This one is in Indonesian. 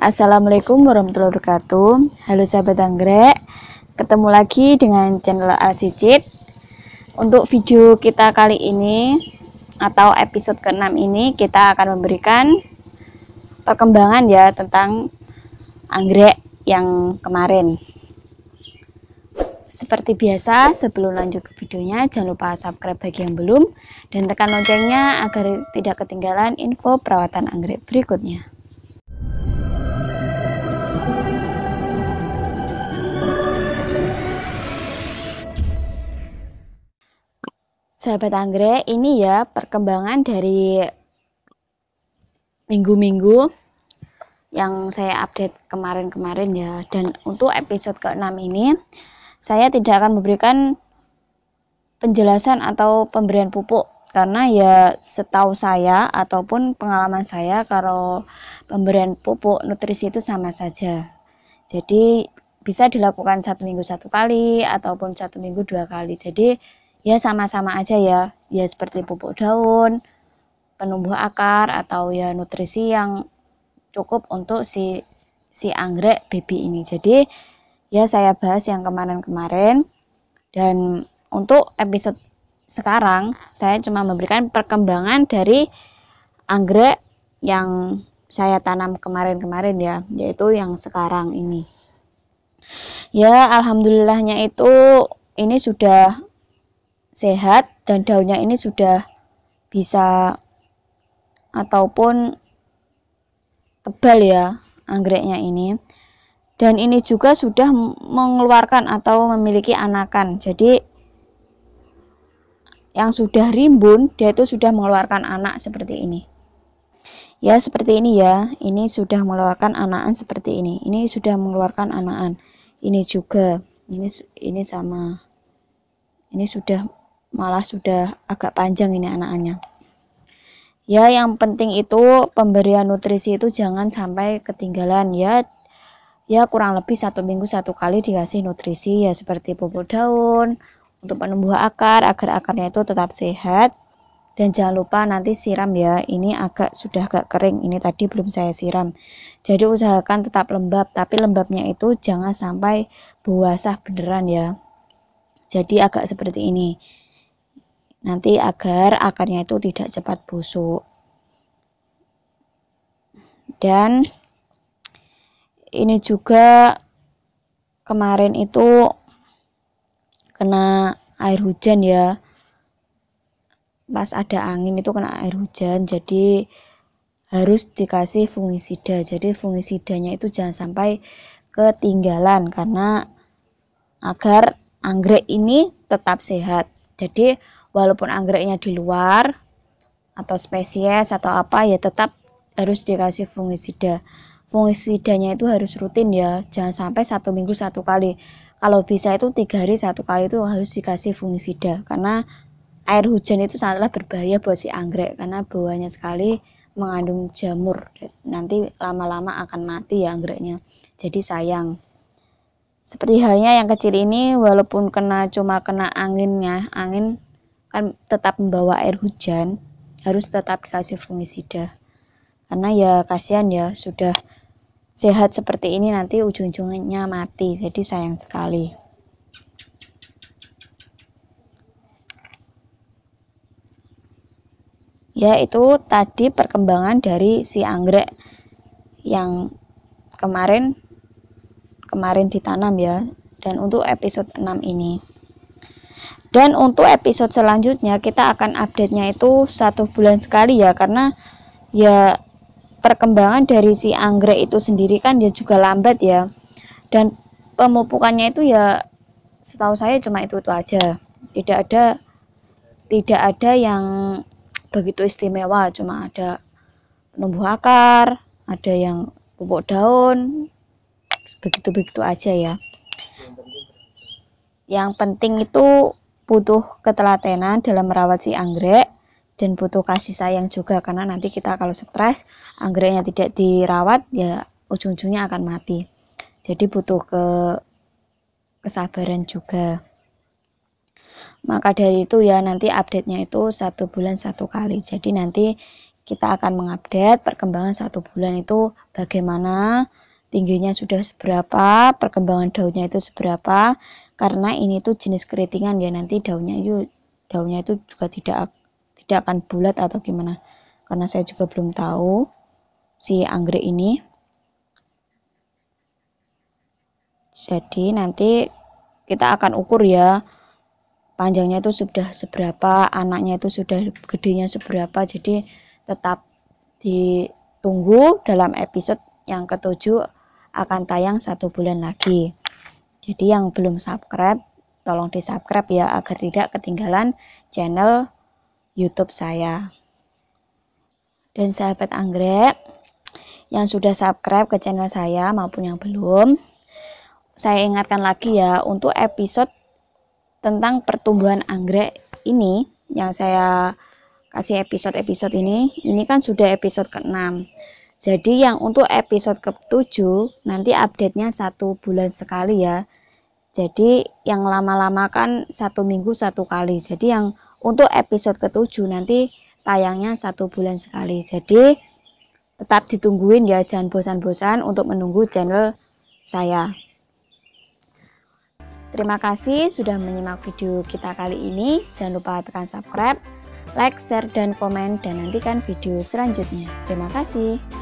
Assalamualaikum warahmatullahi wabarakatuh. Halo sahabat anggrek Ketemu lagi dengan channel Alsicit Untuk video kita kali ini Atau episode ke-6 ini Kita akan memberikan Perkembangan ya tentang Anggrek yang kemarin seperti biasa, sebelum lanjut ke videonya, jangan lupa subscribe bagi yang belum, dan tekan loncengnya agar tidak ketinggalan info perawatan anggrek berikutnya. Sahabat anggrek, ini ya perkembangan dari minggu-minggu yang saya update kemarin-kemarin ya. Dan untuk episode ke-6 ini, saya tidak akan memberikan penjelasan atau pemberian pupuk. Karena ya setahu saya ataupun pengalaman saya kalau pemberian pupuk nutrisi itu sama saja. Jadi bisa dilakukan satu minggu satu kali ataupun satu minggu dua kali. Jadi ya sama-sama aja ya. Ya seperti pupuk daun penumbuh akar atau ya nutrisi yang cukup untuk si si anggrek baby ini. Jadi ya saya bahas yang kemarin-kemarin. Dan untuk episode sekarang saya cuma memberikan perkembangan dari anggrek yang saya tanam kemarin-kemarin ya yaitu yang sekarang ini. Ya alhamdulillahnya itu ini sudah sehat dan daunnya ini sudah bisa ataupun tebal ya anggreknya ini dan ini juga sudah mengeluarkan atau memiliki anakan. Jadi yang sudah rimbun dia itu sudah mengeluarkan anak seperti ini. Ya seperti ini ya. Ini sudah mengeluarkan anakan seperti ini. Ini sudah mengeluarkan anakan ini juga. Ini ini sama. Ini sudah malah sudah agak panjang ini anakannya ya yang penting itu pemberian nutrisi itu jangan sampai ketinggalan. Ya ya kurang lebih satu minggu satu kali dikasih nutrisi ya seperti pupuk daun untuk penumbuh akar agar akarnya itu tetap sehat. Dan jangan lupa nanti siram ya ini agak sudah agak kering ini tadi belum saya siram. Jadi usahakan tetap lembab tapi lembabnya itu jangan sampai basah beneran ya. Jadi agak seperti ini. Nanti agar akarnya itu tidak cepat busuk. Dan ini juga kemarin itu kena air hujan ya. Pas ada angin itu kena air hujan jadi harus dikasih fungisida. Jadi fungisidanya itu jangan sampai ketinggalan karena agar anggrek ini tetap sehat. Jadi walaupun anggreknya di luar atau spesies atau apa ya tetap harus dikasih fungisida fungisidanya itu harus rutin ya jangan sampai satu minggu satu kali. Kalau bisa itu tiga hari satu kali itu harus dikasih fungisida karena air hujan itu sangatlah berbahaya buat si anggrek karena bawahnya sekali mengandung jamur. Nanti lama-lama akan mati ya anggreknya. Jadi sayang. Seperti halnya yang kecil ini walaupun kena cuma kena anginnya angin kan tetap membawa air hujan harus tetap dikasih fungisida karena ya kasihan ya sudah sehat seperti ini nanti ujung-ujungnya mati. Jadi sayang sekali. Ya itu tadi perkembangan dari si anggrek yang kemarin kemarin ditanam ya dan untuk episode 6 ini. Dan untuk episode selanjutnya kita akan update nya itu satu bulan sekali ya karena ya perkembangan dari si anggrek itu sendiri kan dia juga lambat ya. Dan pemupukannya itu ya setahu saya cuma itu itu aja. Tidak ada tidak ada yang begitu istimewa cuma ada penumbuh akar ada yang pupuk daun begitu-begitu aja ya. Yang penting itu butuh ketelatenan dalam merawat si anggrek dan butuh kasih sayang juga karena nanti kita kalau stres anggreknya tidak dirawat ya ujung-ujungnya akan mati. Jadi butuh ke kesabaran juga. Maka dari itu ya nanti update nya itu satu bulan satu kali. Jadi nanti kita akan mengupdate perkembangan satu bulan itu bagaimana tingginya sudah seberapa perkembangan daunnya itu seberapa. Karena ini tuh jenis keritingan ya nanti daunnya itu daunnya itu juga tidak tidak akan bulat atau gimana? Karena saya juga belum tahu si anggrek ini. Jadi nanti kita akan ukur ya panjangnya itu sudah seberapa anaknya itu sudah gedenya seberapa. Jadi tetap ditunggu dalam episode yang ketujuh akan tayang satu bulan lagi. Jadi yang belum subscribe tolong di subscribe ya agar tidak ketinggalan channel youtube saya. Dan sahabat anggrek yang sudah subscribe ke channel saya maupun yang belum saya ingatkan lagi ya untuk episode tentang pertumbuhan anggrek ini yang saya kasih episode-episode ini ini kan sudah episode ke-6 jadi yang untuk episode ke-7 nanti update-nya satu bulan sekali ya. Jadi yang lama-lama kan satu minggu satu kali. Jadi yang untuk episode ke-7 nanti tayangnya satu bulan sekali jadi tetap ditungguin ya jangan bosan-bosan untuk menunggu channel saya Terima kasih sudah menyimak video kita kali ini. Jangan lupa tekan subscribe, like, share, dan komen, dan nantikan video selanjutnya. Terima kasih.